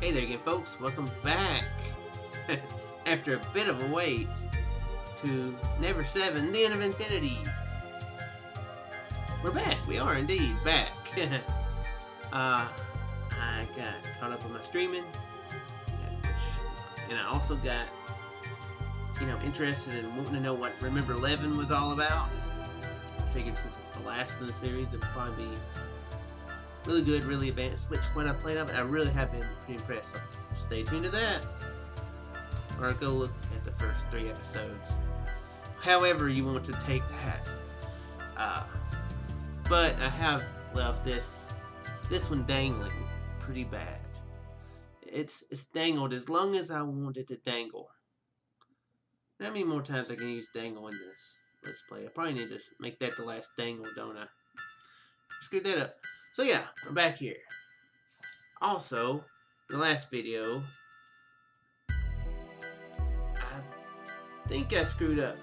Hey there again, folks. Welcome back. After a bit of a wait to Never 7, The End of Infinity. We're back. We are indeed back. uh, I got caught up with my streaming, and I also got, you know, interested in wanting to know what Remember 11 was all about. I figured since it's the last in the series, it'd probably be really good, really advanced. Which when I played it, I really have been pretty impressed. So stay tuned to that, or go look at the first three episodes. However you want to take that. Uh, but I have left this this one dangling pretty bad. It's it's dangled as long as I want it to dangle. How many more times I can use dangle in this let's play? I probably need to make that the last dangle, don't I? Screw that up. So yeah, we're back here. Also, the last video, I think I screwed up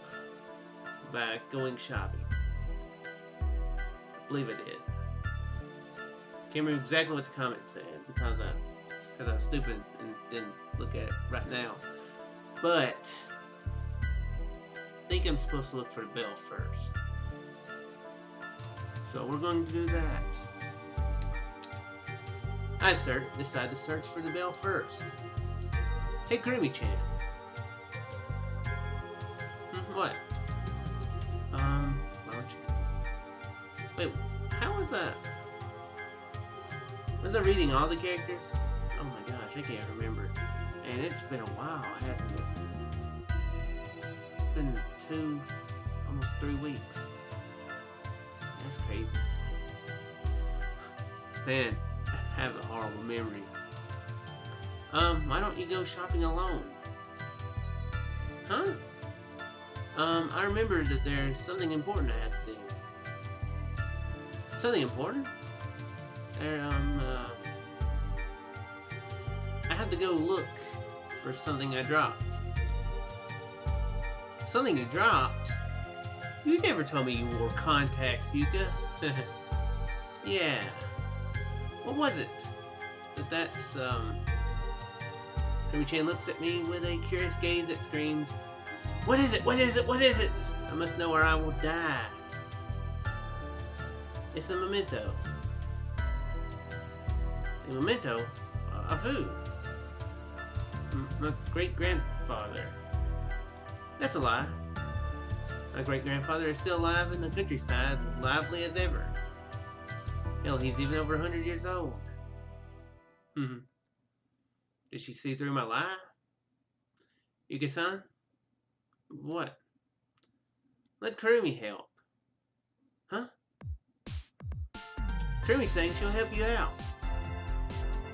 by going shopping. I believe I did. Can't remember exactly what the comment said because I because I was stupid and didn't look at it right now. But I think I'm supposed to look for the bell first. So we're going to do that. I search, decide to search for the bell first. Hey, Kurumi-chan. Hmm, what? Um, why don't you... Wait, how was that? Was I reading all the characters? Oh my gosh, I can't remember. And it's been a while, hasn't it? It's been two, almost three weeks. That's crazy. Man, have a horrible memory. Um, why don't you go shopping alone? Huh? Um, I remember that there's something important I have to do. Something important? There, um, uh, I have to go look for something I dropped. Something you dropped? You never told me you wore contacts, Yuka. yeah. What was it? That that's, um... Kirby-chan looks at me with a curious gaze that screams, What is it? What is it? What is it? I must know or I will die. It's a memento. A memento? Of who? My great-grandfather. That's a lie. My great-grandfather is still alive in the countryside, lively as ever. Hell, he's even over 100 years old. Hmm. Did she see through my lie? Yuka-san? What? Let Kurumi help. Huh? Kurumi's saying she'll help you out.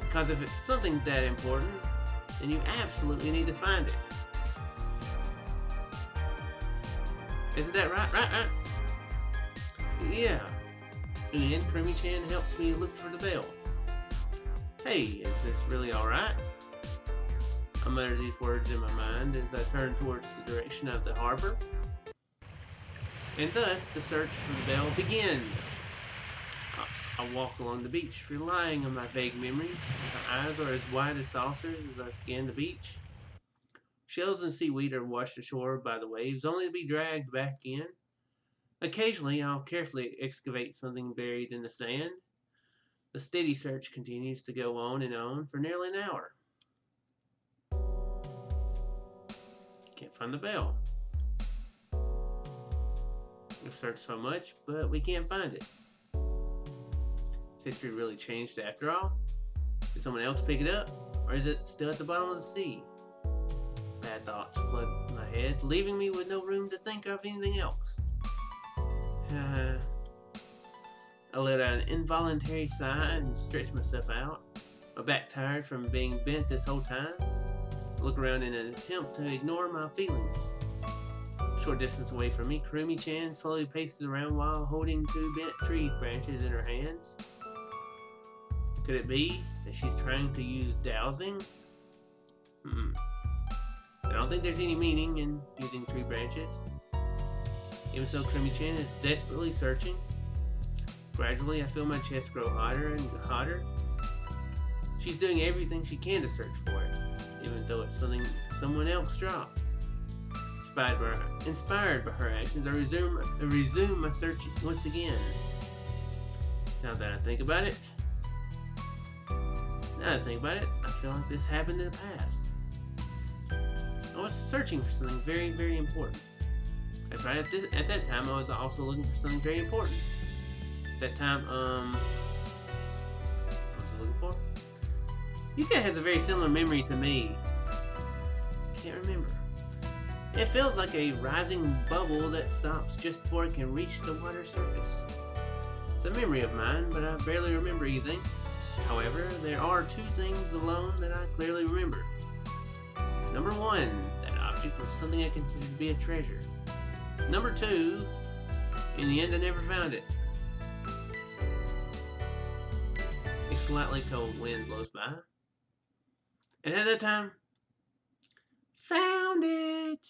Because if it's something that important, then you absolutely need to find it. Isn't that right? Right, right? Yeah. And Kurumi-chan helps me look for the bell. Hey, is this really alright? I mutter these words in my mind as I turn towards the direction of the harbor. And thus, the search for the bell begins. I, I walk along the beach, relying on my vague memories. My eyes are as wide as saucers as I scan the beach. Shells and seaweed are washed ashore by the waves, only to be dragged back in. Occasionally, I'll carefully excavate something buried in the sand. The steady search continues to go on and on for nearly an hour. Can't find the bell. We've searched so much, but we can't find it. Has history really changed after all? Did someone else pick it up? Or is it still at the bottom of the sea? Bad thoughts flood my head, leaving me with no room to think of anything else. Uh, I let out an involuntary sigh and stretched myself out. My back tired from being bent this whole time. I look around in an attempt to ignore my feelings. Short distance away from me, Kurumi-chan slowly paces around while holding two bent tree branches in her hands. Could it be that she's trying to use dowsing? Hmm. I don't think there's any meaning in using tree branches. Even so, Kurumi-chan is desperately searching. Gradually, I feel my chest grow hotter and hotter. She's doing everything she can to search for it, even though it's something someone else dropped. Inspired by her, inspired by her actions, I resume, I resume my search once again. Now that I think about it, now that I think about it, I feel like this happened in the past. I was searching for something very, very important. That's right. At, this, at that time, I was also looking for something very important. At that time, um, what was I looking for? Yuka has a very similar memory to me. Can't remember. It feels like a rising bubble that stops just before it can reach the water surface. It's a memory of mine, but I barely remember anything. However, there are two things alone that I clearly remember. Number one, that object was something I considered to be a treasure. Number two, in the end I never found it. Slightly cold wind blows by. And at that time, found it!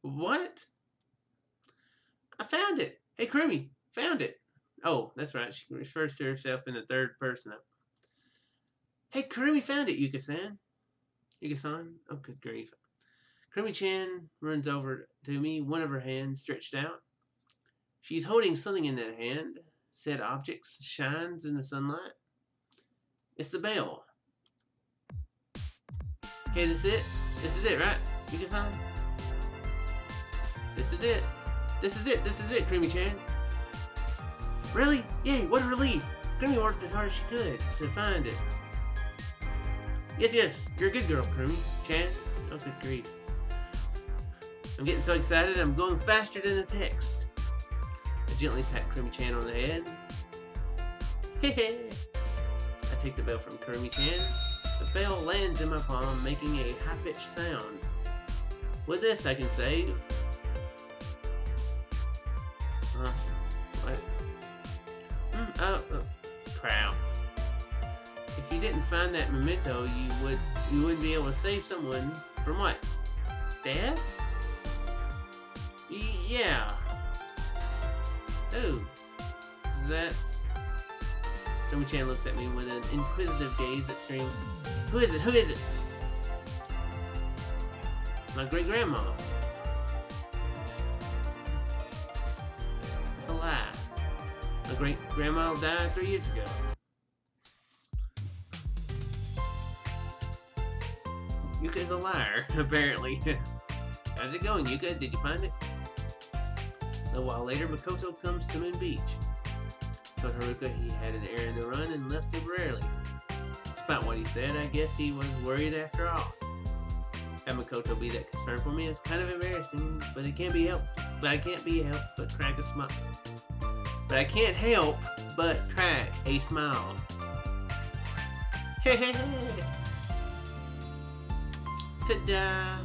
What? I found it! Hey, Krumi, found it! Oh, that's right, she refers to herself in the third person. Hey, Krumi found it, Yuka-san. Yuka-san? Oh, good grief. Krumi-chan runs over to me, one of her hands stretched out. She's holding something in that hand. Said object shines in the sunlight. It's the bell. Okay, this is it. This is it, right? Yuka-san? This is it. This is it. This is it, Creamy Chan. Really? Yay, what a relief. Creamy worked as hard as she could to find it. Yes, yes, you're a good girl, Creamy. Chan. Oh, good grief. I'm getting so excited, I'm going faster than the text. I gently pat Creamy Chan on the head. Hehe. Take the bell from Krumi Chan. The bell lands in my palm, making a high-pitched sound. With this, I can say... Uh, what? Mm, oh, crap if you didn't find that memento, you would you wouldn't be able to save someone from what? Death? Y yeah. Oh, that's. Krumi Chan looks at me with an inquisitive gaze that screams, "Who is it? Who is it?" My great grandma. It's a lie. My great grandma died three years ago. Yuka's a liar, apparently. How's it going, Yuka? Did you find it? A while later, Makoto comes to Moon Beach. Told Haruka he had an errand to run and left temporarily. Despite what he said, I guess he was worried after all. Have Makoto be that concerned for me is kind of embarrassing, but it can't be helped. But I can't be helped but crack a smile. But I can't help but crack a smile. Ta-da!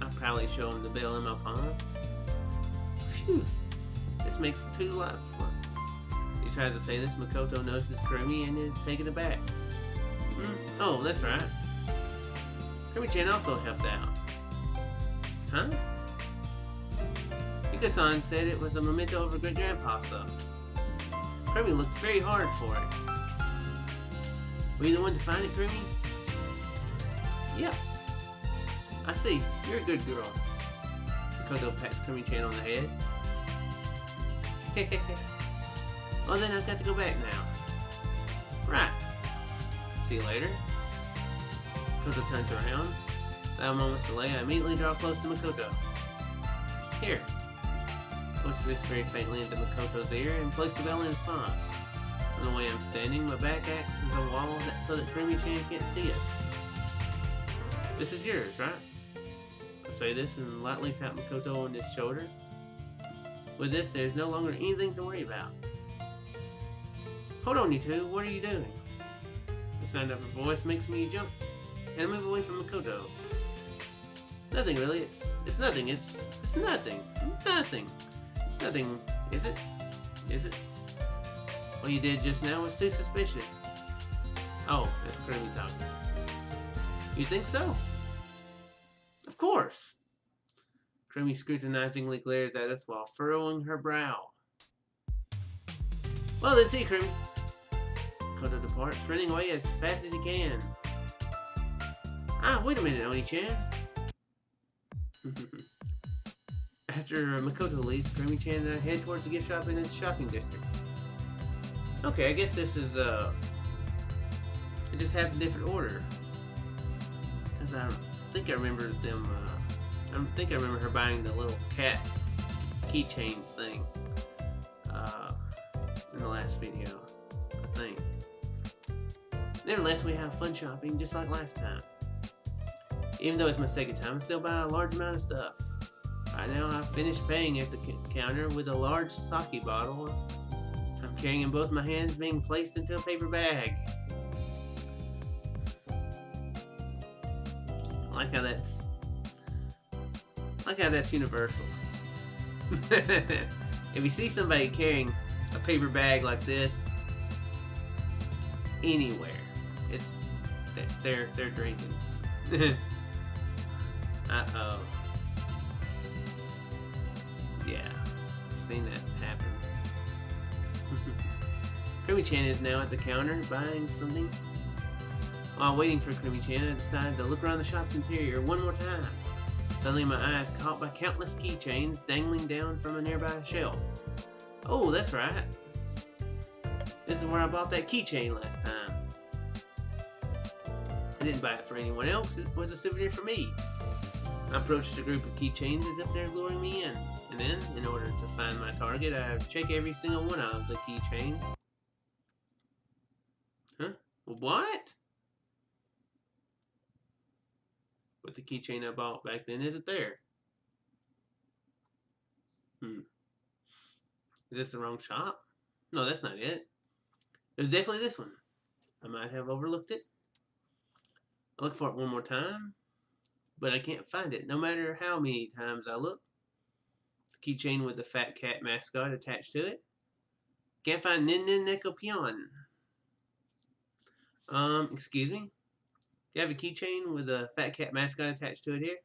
I'll probably show him the bell in my palm. Phew! This makes two life tries to say this, Makoto notices Krumi and is taken aback. Mm, oh, that's right. Krumi-chan also helped out. Huh? Yuka-san said it was a memento of her great-grandpa stuff. Krumi looked very hard for it. Were you the one to find it, Krumi? Yep. I see. You're a good girl. Makoto pats Krumi-chan on the head. well then I've got to go back now. Right. See you later. Makoto turns around. Without a moment's delay, I immediately draw close to Makoto. Here. Whispers very faintly into Makoto's ear and place the bell in his palm. From the way I'm standing, my back acts as a wall that, so that Krumi-chan can't see us. This is yours, right? I say this and lightly tap Makoto on his shoulder. With this, there's no longer anything to worry about. Hold on, you two. What are you doing? The sound of her voice makes me jump and move away from Makoto. Nothing really. It's it's nothing. It's it's nothing. Nothing. It's nothing. Is it? Is it? What you did just now was too suspicious. Oh, that's Krumi talking. You think so? Of course. Krumi scrutinizingly glares at us while furrowing her brow. Well let's see, Makoto departs, running away as fast as he can. Ah, wait a minute, Oni-chan. After Makoto leaves, I head towards the gift shop in the shopping district. Okay, I guess this is, uh... It just happened in different order. Because I think I remember them, uh... I think I remember her buying the little cat keychain thing. Uh... In the last video. Nevertheless, we have fun shopping just like last time. Even though it's my second time, I still buy a large amount of stuff. Right now, I've finished paying at the counter with a large sake bottle. I'm carrying in both my hands, being placed into a paper bag. I like how that's I like how that's universal. if you see somebody carrying a paper bag like this anywhere, it's they're they're drinking. uh oh. Yeah, I've seen that happen. Kurumi-chan is now at the counter buying something. While waiting for Kurumi-chan, I decided to look around the shop's interior one more time. Suddenly my eyes caught by countless keychains dangling down from a nearby shelf. Oh, that's right. This is where I bought that keychain last time. I didn't buy it for anyone else, it was a souvenir for me. I approached a group of keychains as if they're luring me in. And then, in order to find my target, I check every single one of the keychains. Huh? What? But the keychain I bought back then isn't there. Hmm. Is this the wrong shop? No, that's not it. It was definitely this one. I might have overlooked it. I'll look for it one more time, but I can't find it, no matter how many times I look keychain with the fat cat mascot attached to it. Can't find Nin Nin Nekopyon. Um, excuse me? Do you have a keychain with a fat cat mascot attached to it here?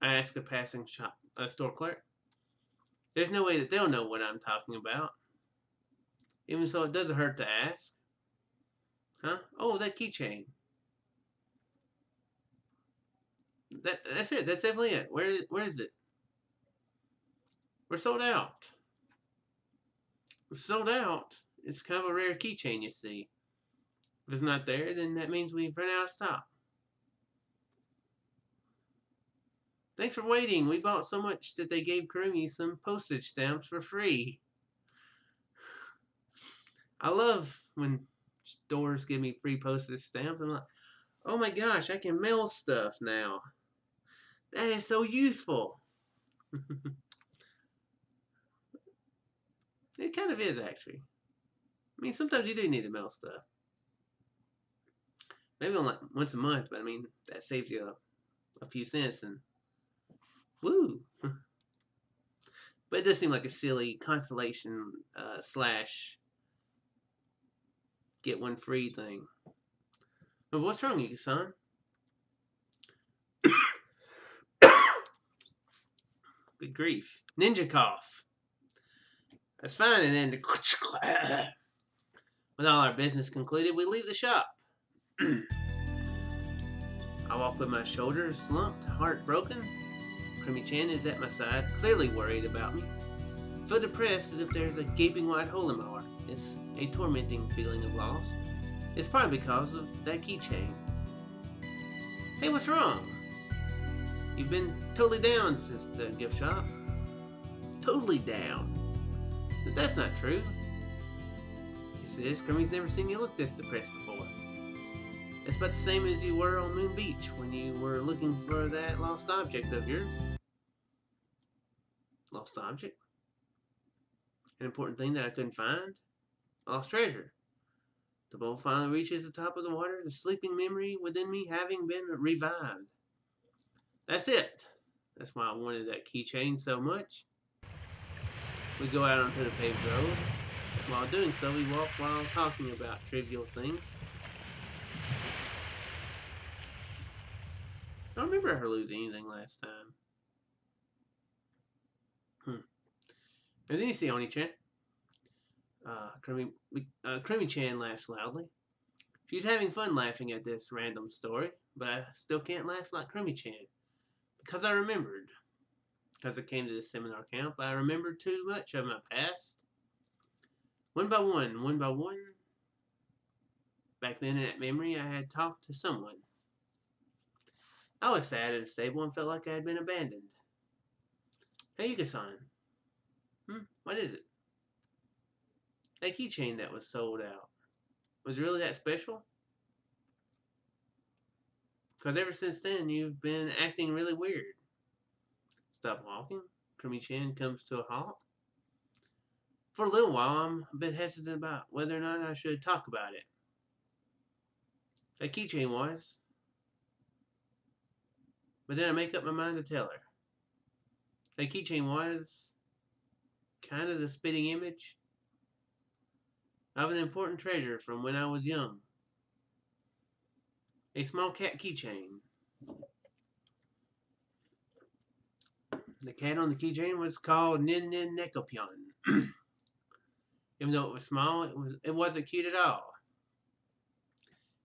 I ask a passing shop a store clerk. There's no way that they'll know what I'm talking about. Even so, it doesn't hurt to ask. Huh? Oh, that keychain. That that's it. That's definitely it. Where where is it? We're sold out. We're sold out. It's kind of a rare keychain, you see. If it's not there, then that means we've run out of stock. Thanks for waiting. We bought so much that they gave Kurumi some postage stamps for free. I love when stores give me free postage stamps. I'm like, oh my gosh, I can mail stuff now. That is so useful. It kind of is, actually. I mean, sometimes you do need to mail stuff. Maybe on like once a month, but I mean, that saves you a, a few cents and woo. but it does seem like a silly consolation uh, slash get one free thing. But what's wrong, you son? Good grief. Ninja cough. That's fine. And then, the with all our business concluded, we leave the shop. I walk with my shoulders slumped, heartbroken. broken. Kurumi-chan is at my side, clearly worried about me. I feel depressed as if there's a gaping wide hole in my heart. It's a tormenting feeling of loss. It's probably because of that keychain. Hey, what's wrong? You've been totally down since the gift shop. Totally down. But that's not true. He says, Kurumi's never seen you look this depressed before. It's about the same as you were on Moon Beach when you were looking for that lost object of yours. Lost object? An important thing that I couldn't find? Lost treasure. The boat finally reaches the top of the water, the sleeping memory within me having been revived. That's it. That's why I wanted that keychain so much. We go out onto the paved road. While doing so, we walk while talking about trivial things. I don't remember her losing anything last time. Hmm. Then you see Oni-chan. Uh, Krimi, uh, Krimi Chan laughs loudly. She's having fun laughing at this random story, but I still can't laugh like Krimi Chan. Because I remembered. Because I came to this seminar camp, I remembered too much of my past. One by one, one by one. Back then in that memory, I had talked to someone. I was sad and stable and felt like I had been abandoned. Hey, Yuka-san. Hmm, what is it? That keychain that was sold out. Was really that special? Because ever since then, you've been acting really weird. Stop walking. Krimi-chan comes to a halt. For a little while, I'm a bit hesitant about whether or not I should talk about it. That keychain was. But then I make up my mind to tell her. That keychain was kind of the spitting image of an important treasure from when I was young. A small cat keychain. The cat on the keychain was called Nin Nin Nekopyon. Even though it was small, it was it wasn't cute at all.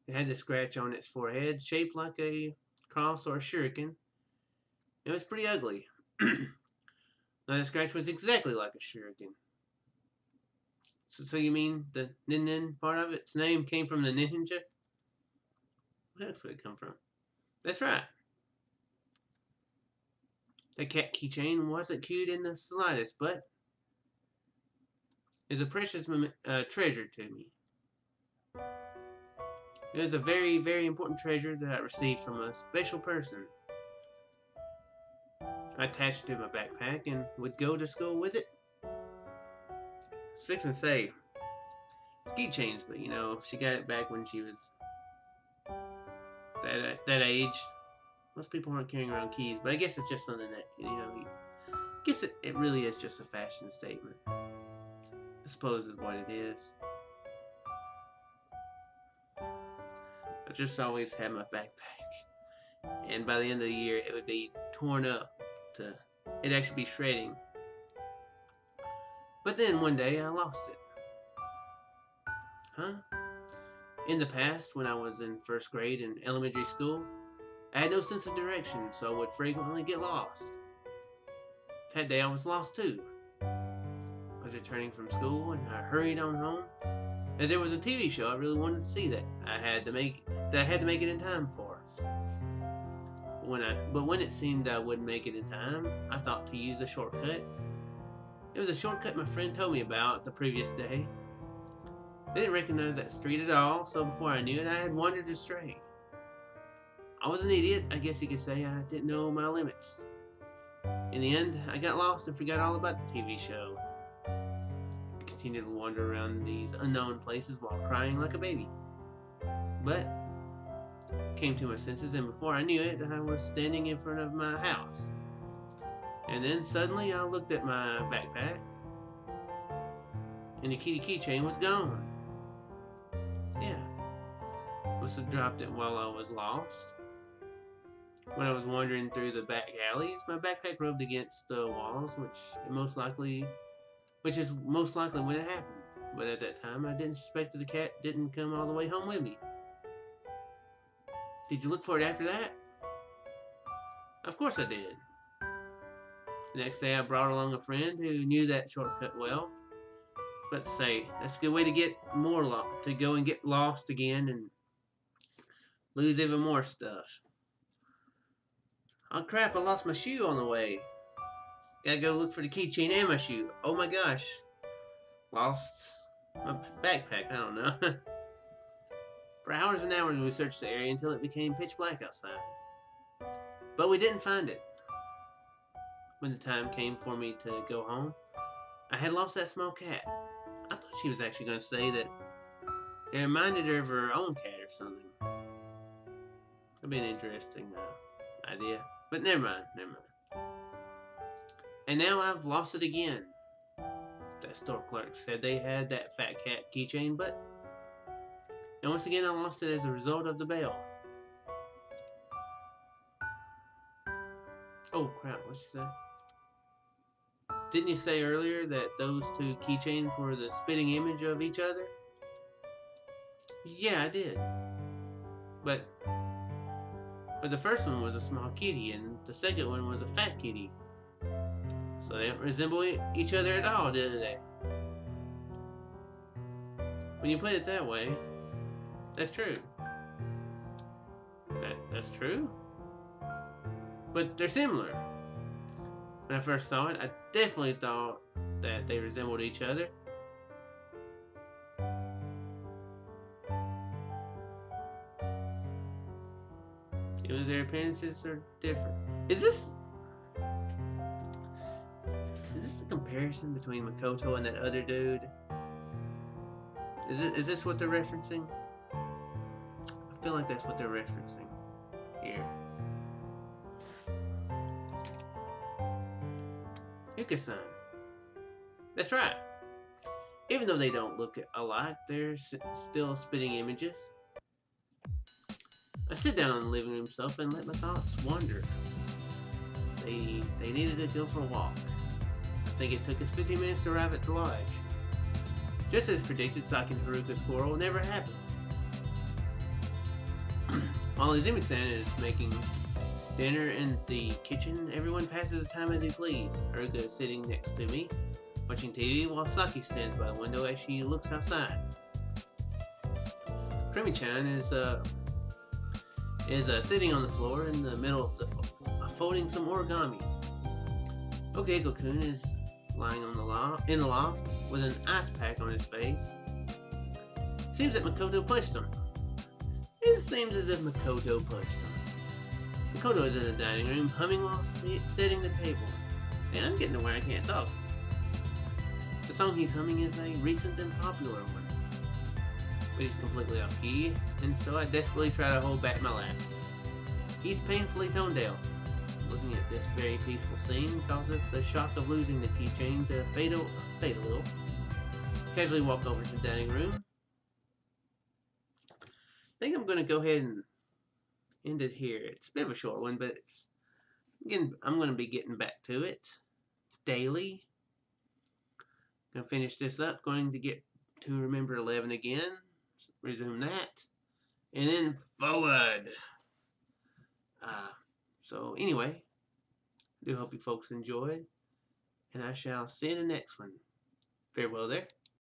It had a scratch on its forehead shaped like a cross or a shuriken. It was pretty ugly. now the scratch was exactly like a shuriken. So, so you mean the nin nin part of its name came from the ninja? That's where it come from. That's right. The cat keychain wasn't cute in the slightest, but is a precious uh, treasure to me. It was a very, very important treasure that I received from a special person. I attached it to my backpack and would go to school with it. Fix and say, ski chains, but you know, she got it back when she was that that age. Most people aren't carrying around keys, but I guess it's just something that you know. I guess it, it really is just a fashion statement. I suppose is what it is. I just always had my backpack, and by the end of the year, it would be torn up to it'd actually be shredding. But then one day I lost it. Huh? In the past, when I was in first grade in elementary school, I had no sense of direction, so I would frequently get lost. That day I was lost too. I was returning from school and I hurried on home. As there was a TV show I really wanted to see that I had to make that I had to make it in time for. When I but when it seemed I wouldn't make it in time, I thought to use a shortcut. It was a shortcut my friend told me about the previous day. I didn't recognize that street at all, so before I knew it, I had wandered astray. I was an idiot, I guess you could say. I didn't know my limits. In the end, I got lost and forgot all about the TV show. I continued to wander around these unknown places while crying like a baby. But came to my senses, and before I knew it, I was standing in front of my house. And then suddenly I looked at my backpack, and the key kitty keychain was gone. Must have dropped it while I was lost. When I was wandering through the back alleys, my backpack rubbed against the walls, which most likely, which is most likely when it happened. But at that time, I didn't suspect that the cat didn't come all the way home with me. Did you look for it after that? Of course I did. The next day, I brought along a friend who knew that shortcut well let's say that's a good way to get more lo to go and get lost again and lose even more stuff. Oh crap, I lost my shoe on the way. Gotta go look for the keychain and my shoe. Oh my gosh. Lost my backpack, I don't know. for hours and hours we searched the area until it became pitch black outside. But we didn't find it. When the time came for me to go home, I had lost that small cat. I thought she was actually going to say that it reminded her of her own cat or something. Be an interesting uh, idea. But never mind, never mind. And now I've lost it again. That store clerk said they had that fat cat keychain, but... And once again I lost it as a result of the bell. Oh crap, what'd you say? didn't you say earlier that those two keychains were the spitting image of each other? Yeah, I did. But but the first one was a small kitty and the second one was a fat kitty. So they don't resemble each other at all, do they? When you put it that way, that's true. That that's true. But they're similar. When I first saw it, I definitely thought that they resembled each other. Was their appearances are different. Is this is this a comparison between Makoto and that other dude? Is it is this what they're referencing? I feel like that's what they're referencing here. Yuka-san. That's right. Even though they don't look alike, they're still spitting images. I sit down on the living room sofa and let my thoughts wander. They they needed a walk. I think it took us 15 minutes to arrive at the lodge. Just as predicted, Saki and Haruka's quarrel never happens. While Izumi-san is making dinner in the kitchen, everyone passes the time as they please. Haruka is sitting next to me, watching TV while Saki stands by the window as she looks outside. Krimi-chan is uh, is uh, sitting on the floor in the middle of the uh, folding some origami. Ogeko-kun is lying on the loft, in the loft with an ice pack on his face. Seems that Makoto punched him. It seems as if Makoto punched him. Makoto is in the dining room, humming while setting the table. And I'm getting to where I can't talk. The song he's humming is a recent and popular one he's completely off key, and so I desperately try to hold back my laugh. He's painfully tone deaf. Looking at this very peaceful scene causes the shock of losing the keychain to fade a, fade a little. Casually walk over to the dining room. I think I'm going to go ahead and end it here. It's a bit of a short one, but it's again I'm going to be getting back to it daily. Gonna finish this up. Going to get to remember 11 again resume that, and then forward. Uh, so anyway, I do hope you folks enjoyed, and I shall see you in the next one. Farewell there.